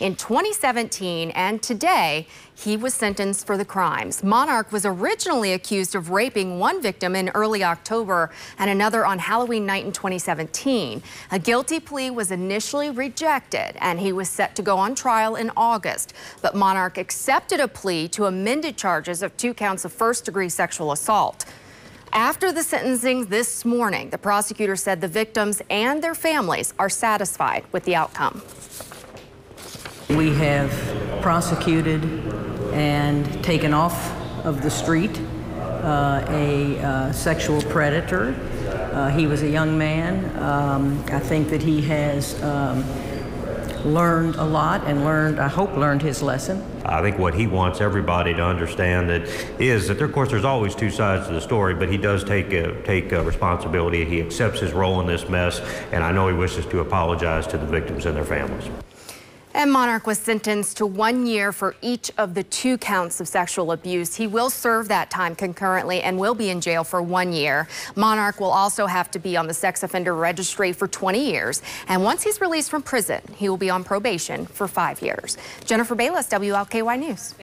in 2017, and today he was sentenced for the crimes. Monarch was originally accused of raping one victim in early October and another on Halloween night in 2017. A guilty plea was initially rejected, and he was set to go on trial in August. But Monarch accepted a plea to amended charges of two counts of first degree sexual assault. After the sentencing this morning, the prosecutor said the victims and their families are satisfied with the outcome. We have prosecuted and taken off of the street uh, a uh, sexual predator. Uh, he was a young man. Um, I think that he has um, learned a lot and learned, I hope, learned his lesson. I think what he wants everybody to understand that is that, there, of course, there's always two sides to the story, but he does take a, take a responsibility. He accepts his role in this mess, and I know he wishes to apologize to the victims and their families. And Monarch was sentenced to one year for each of the two counts of sexual abuse. He will serve that time concurrently and will be in jail for one year. Monarch will also have to be on the sex offender registry for 20 years. And once he's released from prison, he will be on probation for five years. Jennifer Bayless, WLKY News.